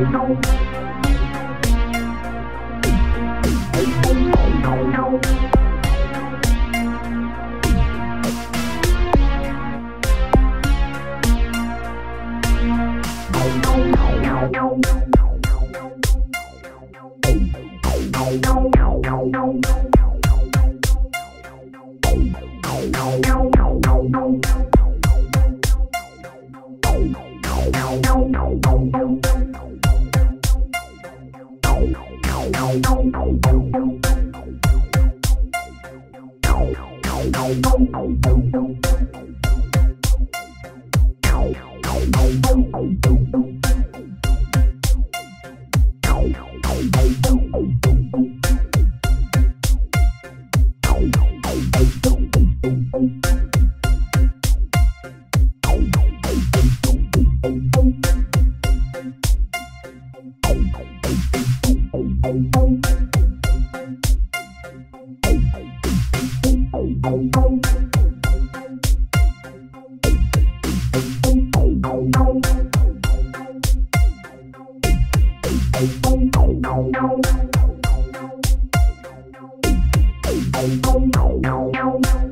Então, Thank you.